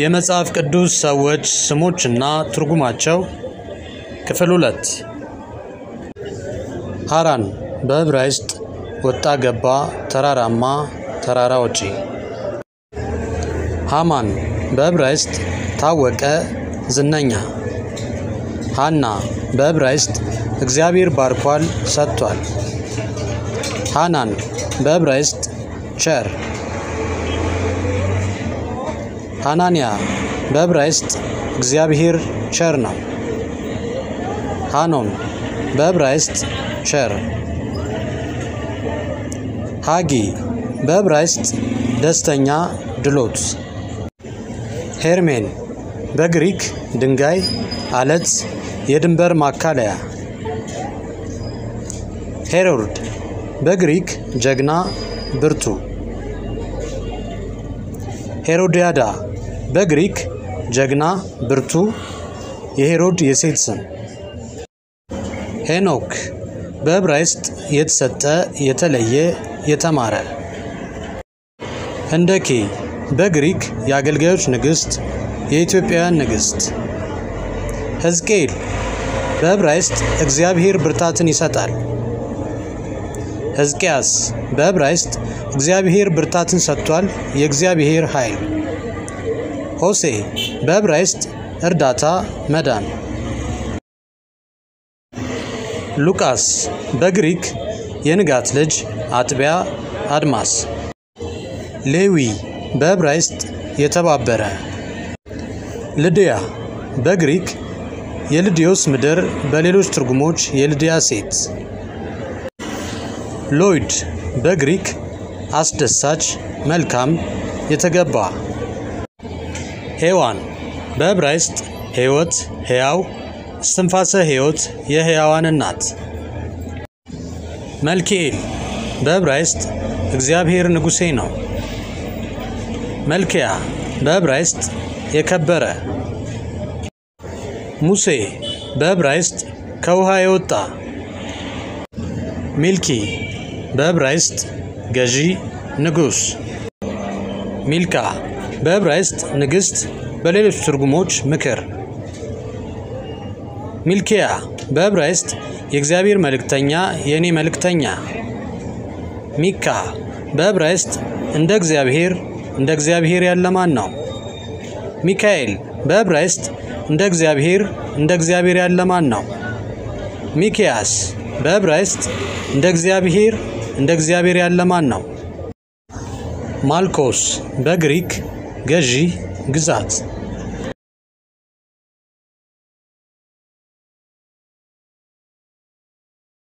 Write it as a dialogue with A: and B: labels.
A: የመጽሐፍ ቅዱስ ሰዎች ስሞችና ትርጉማቸው ክፍል ሁለት ሐራን በዕብራይስጥ ወጣ ገባ፣ ተራራማ፣ ተራራ ወጪ። ሃማን በዕብራይስጥ ታወቀ፣ ዝነኛ። ሃና በዕብራይስጥ እግዚአብሔር ባርኳል፣ ሰጥቷል። ሃናን በዕብራይስጥ ቸር። ሃናንያ በዕብራይስጥ እግዚአብሔር ቸር ነው። ሃኖን በዕብራይስጥ ቸር። ሃጊ በዕብራይስጥ ደስተኛ፣ ድሎት። ሄርሜን በግሪክ ድንጋይ፣ አለት፣ የድንበር ማካለያ። ሄሮድ በግሪክ ጀግና፣ ብርቱ። ሄሮድያዳ በግሪክ ጀግና፣ ብርቱ፣ የሄሮድ የሴት ስም። ሄኖክ በዕብራይስጥ የተሰጠ፣ የተለየ፣ የተማረ። ህንደኬ በግሪክ የአገልጋዮች ንግሥት፣ የኢትዮጵያውያን ንግሥት። ሕዝቅኤል በዕብራይስጥ እግዚአብሔር ብርታትን ይሰጣል። ሕዝቅያስ በዕብራይስጥ እግዚአብሔር ብርታትን ሰጥቷል፣ የእግዚአብሔር ኃይል። ሆሴ በዕብራይስጥ እርዳታ፣ መዳን። ሉቃስ በግሪክ የንጋት ልጅ፣ አጥቢያ፣ አድማስ። ሌዊ በዕብራይስጥ የተባበረ። ልድያ በግሪክ የልድዮስ ምድር፣ በሌሎች ትርጉሞች የልድያ ሴት። ሎይድ በግሪክ አስደሳች፣ መልካም፣ የተገባ። ሔዋን በዕብራይስጥ ሕይወት፣ ሕያው፣ እስትንፋሰ ሕይወት፣ የሕያዋን እናት። መልክኤል በዕብራይስጥ እግዚአብሔር ንጉሴ ነው። መልክያ በዕብራይስጥ የከበረ። ሙሴ በዕብራይስጥ ከውሃ የወጣ። ሚልኪ በዕብራይስጥ ገዢ፣ ንጉሥ። ሚልካ በዕብራይስጥ ንግሥት፣ በሌሎች ትርጉሞች ምክር። ሚልኪያ በዕብራይስጥ የእግዚአብሔር መልእክተኛ፣ የእኔ መልእክተኛ። ሚካ በዕብራይስጥ እንደ እግዚአብሔር እንደ እግዚአብሔር ያለ ማን ነው? ሚካኤል በዕብራይስጥ እንደ እግዚአብሔር እንደ እግዚአብሔር ያለ ማን ነው? ሚክያስ በዕብራይስጥ እንደ እግዚአብሔር እንደ እግዚአብሔር ያለ ማን ነው? ማልኮስ በግሪክ ገዢ፣ ግዛት